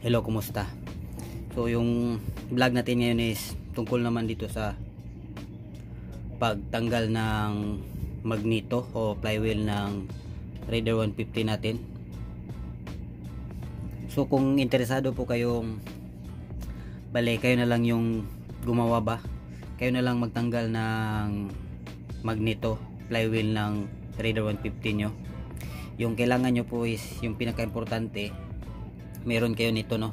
Hello, kumusta? So yung vlog natin ngayon is tungkol naman dito sa pagtanggal ng magneto o flywheel ng Raider 150 natin. So kung interesado po kayong bale kayo na lang yung gumawa ba? Kayo na lang magtanggal ng magneto flywheel ng Raider 150 nyo. Yung kailangan nyo po is yung pinaka-importante meron kayo nito no?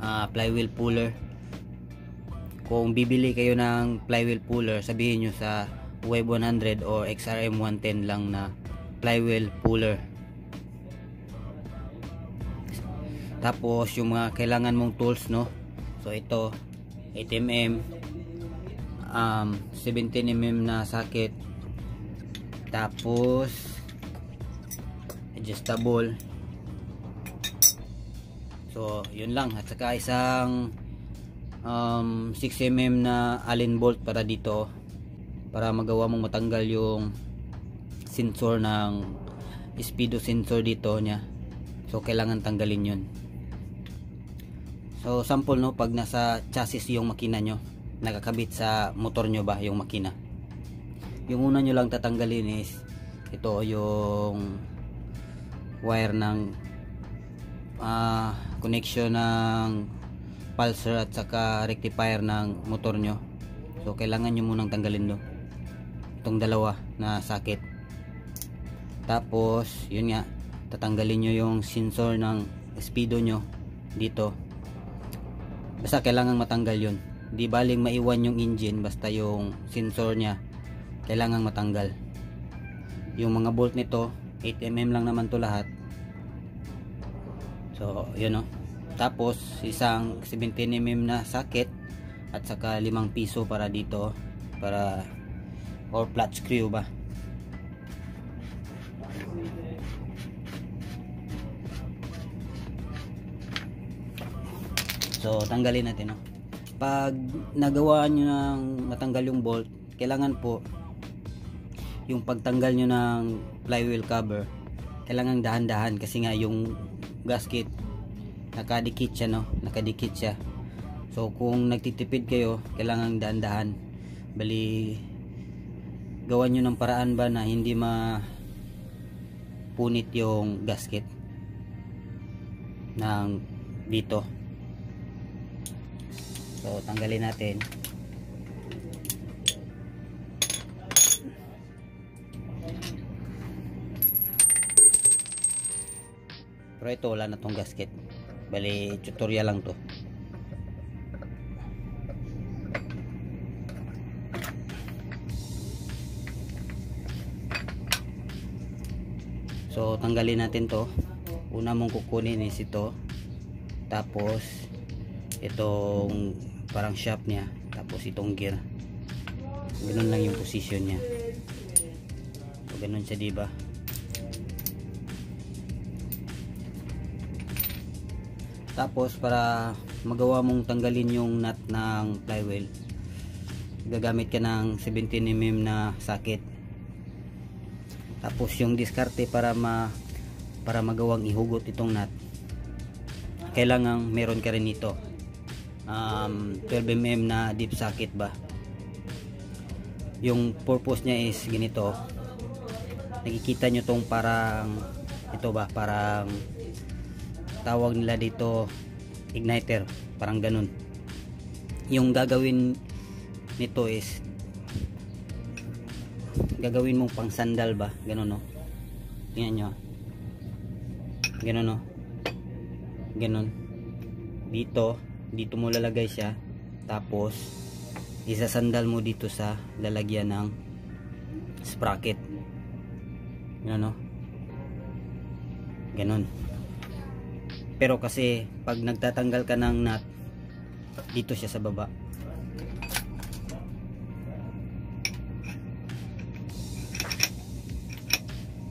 Uh, flywheel puller. Kung bibili kayo ng flywheel puller sabihin nyo sa web 100 o XRM 110 lang na flywheel puller. Tapos yung mga kailangan mong tools no? So ito 8mm um, 17mm na socket. Tapos adjustable So, yun lang. At saka isang um, 6mm na allen bolt para dito para magawa mong matanggal yung sensor ng speedo sensor dito niya. So, kailangan tanggalin yun. So, sample no, pag nasa chassis yung makina nyo, nakakabit sa motor nyo ba yung makina. Yung una nyo lang tatanggalin is ito yung wire ng uh, connection ng pulser at saka rectifier ng motor nyo. So kailangan nyo munang tanggalin do itong dalawa na socket. Tapos yun nga tatanggalin nyo yung sensor ng speedo nyo dito. Basta kailangan matanggal yun. Di baling maiwan yung engine basta yung sensor nya kailangan matanggal. Yung mga bolt nito 8mm lang naman to lahat So, yun o. Tapos, isang 17mm na socket at saka 5 piso para dito para or flat screw ba. So, tanggalin natin no. Pag nagawa nyo ng matanggal yung bolt, kailangan po yung pagtanggal nyo ng flywheel cover, kailangan dahan-dahan kasi nga yung gasket. Nakadikit siya no? Nakadikit siya. So kung nagtitipid kayo kailangan dahan-dahan. Bali gawan nyo ng paraan ba na hindi ma punit yung gasket ng dito? So tanggalin natin pero ito wala na tong gasket. Bali tutorial lang to. So tanggalin natin to. Una mong kukunin is ito. Tapos itong parang shaft niya. Tapos itong gear. Ganun lang yung position niya. So ganun siya diba tapos para magawa mong tanggalin yung nut ng flywheel gagamit ka ng 17mm na socket. Tapos yung diskarte para ma para magawang ihugot itong nut kailangan meron ka rin ito um, 12mm na deep socket ba? Yung purpose niya is ganito. Nakikita nyo tong parang ito ba? Parang tawag nila dito igniter. Parang ganun. Yung gagawin nito is gagawin mong pang sandal ba? Ganun no? Tingnan nyo. Ganun no? Ganun. Dito dito mo lalagay siya. Tapos isasandal mo dito sa lalagyan ng sprocket. Ganun no? Ganun pero kasi pag nagtatanggal ka ng nut dito siya sa baba.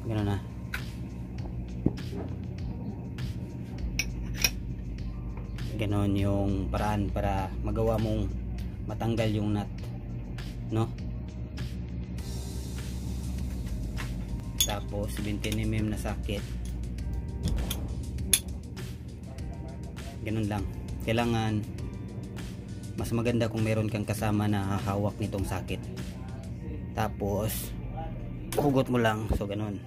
Gano'n na. Gano'n yung paraan para magawa mong matanggal yung nut no? Tapos 20mm na socket ganun lang. Kailangan mas maganda kung meron kang kasama na hahawak nitong sakit. Tapos hugot mo lang. So ganun.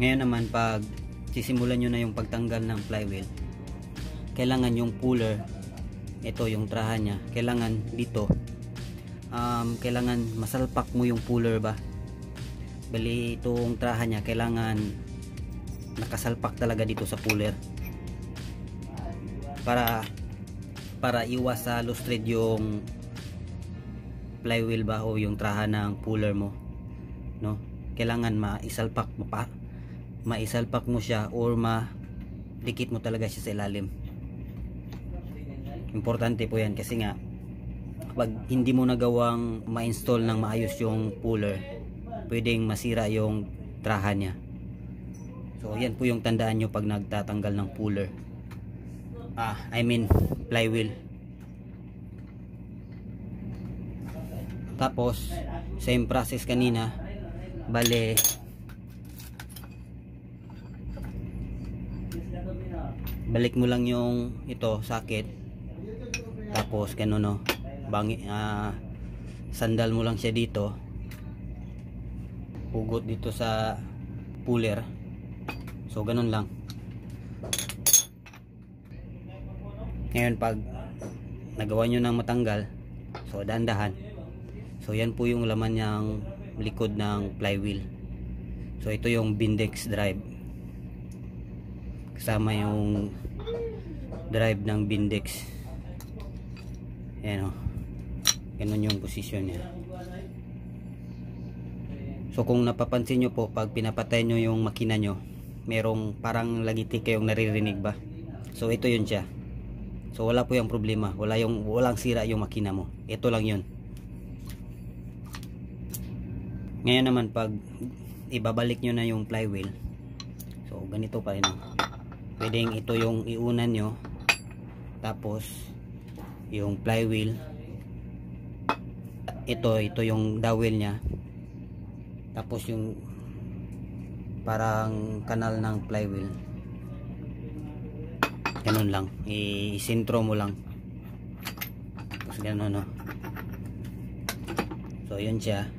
Ngayon naman pag sisimulan nyo na yung pagtanggal ng flywheel kailangan yung puller ito yung traha nya kailangan dito. Um, kailangan masalpak mo yung puller ba bali itong traha nya kailangan nakasalpak talaga dito sa puller para para iwas sa loose thread yung flywheel ba o yung traha ng puller mo no? Kailangan maisalpak mo pa maisalpak mo siya or ma dikit mo talaga siya sa ilalim. Importante po yan kasi nga pag hindi mo nagawang ma-install ng maayos yung puller pwedeng masira yung traha niya. So yan po yung tandaan nyo pag nagtatanggal ng puller. Ah I mean flywheel. Tapos same process kanina. Bale balik mo lang yung ito sakit tapos ganun no? Bangi uh, sandal mo lang siya dito hugot dito sa puller. So ganun lang. Ngayon pag nagawa nyo ng matanggal so dahan-dahan. So yan po yung laman ng likod ng flywheel. So ito yung bindex drive. Kasama yung drive ng bindex. Yan o ganun yung posisyon niya so kung napapansin nyo po pag pinapatay nyo yung makina nyo merong parang lagitik kayong naririnig ba? So ito yun siya. So wala po yung problema. Wala yung, walang sira yung makina mo. Ito lang yun. Ngayon naman pag ibabalik nyo na yung flywheel so ganito pa rin. Pwedeng ito yung iunan nyo tapos yung flywheel ito ito yung dowel nya tapos yung parang kanal ng flywheel. Ganun lang. Isintro mo lang. Tapos ganun no? So yun siya.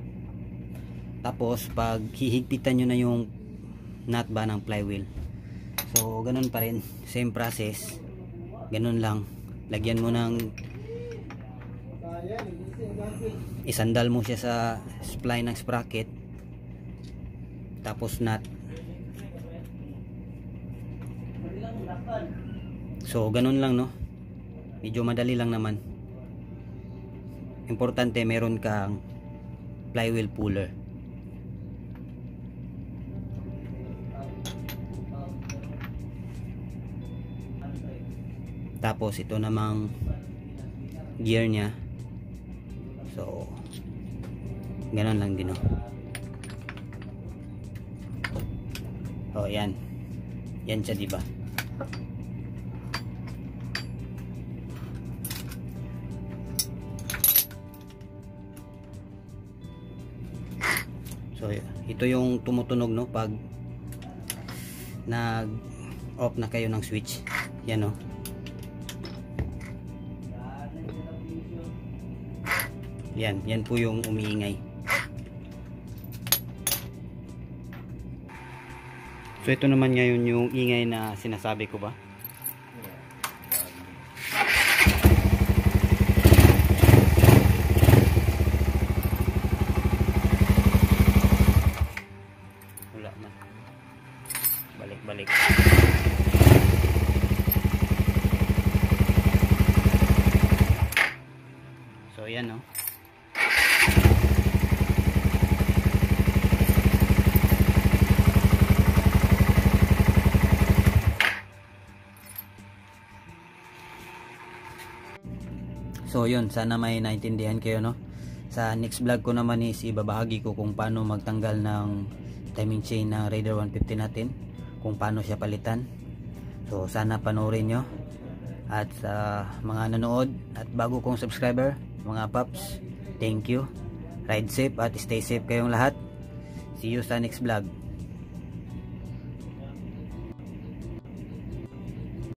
Tapos pag hihigpitan nyo na yung nut ba ng flywheel. So ganun pa rin. Same process. Ganun lang. Lagyan mo ng isandal mo siya sa spline ng sprocket tapos nut so ganun lang no? Medyo madali lang naman. Importante meron kang flywheel puller. Tapos ito namang gear nya so ganun lang din oh. Oh yan. Yan siya diba so ito yung tumutunog no? Pag nag off na kayo ng switch. Yan no yan yan po yung umiingay so ito naman ngayon yung ingay na sinasabi ko ba wala na balik balik so yan no So yun, sana may naintindihan kayo no. Sa next vlog ko naman is ibabahagi ko kung paano magtanggal ng timing chain ng Raider 150 natin, kung paano siya palitan. So sana panoorin nyo. At sa mga nanood at bago kong subscriber, mga paps, thank you. Ride safe at stay safe kayong lahat. See you sa next vlog.